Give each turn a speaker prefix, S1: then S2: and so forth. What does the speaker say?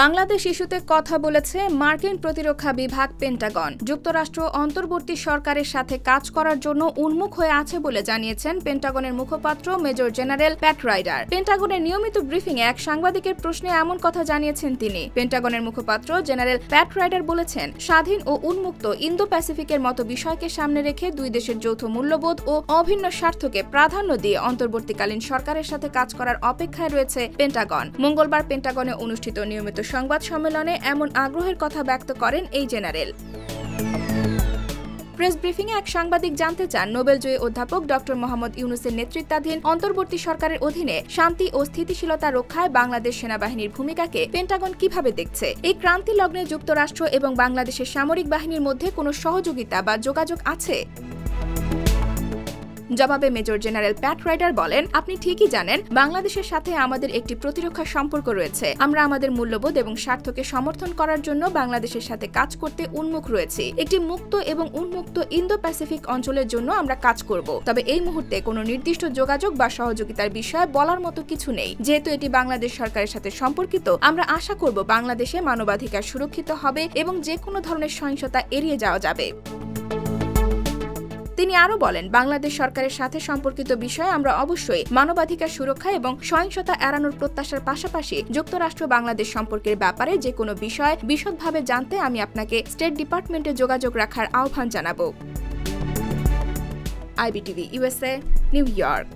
S1: বাংলাদেশ ইস্যুতে কথা বলেছে মার্কিন প্রতিরক্ষা বিভাগ পেন্টাগন। যুক্তরাষ্ট্র অন্তর্বর্তী সরকারের সাথে কাজ করার জন্য উন্মুখ হয়ে আছে বলে জানিয়েছেন পেন্টাগনের মুখপাত্র মেজর জেনারেল প্যাট রাইডার। পেন্টাগনের নিয়মিত ব্রিফিং এক সাংবাদিকের প্রশ্নে এমন কথা জানিয়েছেন তিনি। পেন্টাগনের মুখপাত্র জেনারেল প্যাট রাইডার বলেছেন, স্বাধীন ও উন্মুক্ত ইন্দো প্যাসিফিকের মতো বিষয়কে সামনে রেখে দুই দেশের যৌথ মূল্যবোধ ও অভিন্ন স্বার্থকে প্রাধান্য দিয়ে অন্তর্বর্তীকালীন সরকারের সাথে কাজ করার অপেক্ষায় রয়েছে পেন্টাগন। মঙ্গলবার পেন্টাগনে অনুষ্ঠিত নিয়মিত সংবাদ সম্মেলনে এমন আগ্রহের কথা ব্যক্ত করেন এই জেনারেল। প্রেস ব্রিফিংয়ে এক সাংবাদিক জানতে চান নোবেলজয়ী অধ্যাপক ডক্টর মোহাম্মদ ইউনুসের নেতৃত্বাধীন অন্তর্বর্তী সরকারের অধীনে শান্তি ও স্থিতিশীলতা রক্ষায় বাংলাদেশ সেনাবাহিনীর ভূমিকাকে পেন্টাগন কীভাবে দেখছে? এই ক্রান্তি লগ্নে যুক্তরাষ্ট্র এবং বাংলাদেশের সামরিক বাহিনীর মধ্যে কোনো সহযোগিতা বা যোগাযোগ আছে? জবাবে মেজর জেনারেল প্যাট রাইডার বলেন, আপনি ঠিকই জানেন, বাংলাদেশের সাথে আমাদের একটি প্রতিরক্ষা সম্পর্ক রয়েছে। আমরা আমাদের মূল্যবোধ এবং স্বার্থকে সমর্থন করার জন্য বাংলাদেশের সাথে কাজ করতে উন্মুখ রয়েছি। একটি মুক্ত এবং উন্মুক্ত ইন্দো প্যাসিফিক অঞ্চলের জন্য আমরা কাজ করব। তবে এই মুহূর্তে কোনো নির্দিষ্ট যোগাযোগ বা সহযোগিতার বিষয়ে বলার মতো কিছু নেই। যেহেতু এটি বাংলাদেশ সরকারের সাথে সম্পর্কিত, আমরা আশা করব বাংলাদেশে মানবাধিকার সুরক্ষিত হবে এবং যে কোনো ধরনের সহিংসতা এড়িয়ে যাওয়া যাবে। তিনি আরও বলেন, বাংলাদেশ সরকারের সাথে সম্পর্কিত বিষয়ে আমরা অবশ্যই মানবাধিকার সুরক্ষা এবং সহিংসতা এড়ানোর প্রত্যাশার পাশাপাশি যুক্তরাষ্ট্র বাংলাদেশ সম্পর্কের ব্যাপারে যে কোনো বিষয় বিশদভাবে জানতে আমি আপনাকে স্টেট ডিপার্টমেন্টে যোগাযোগ রাখার আহ্বান জানাব। IBTV USA New York.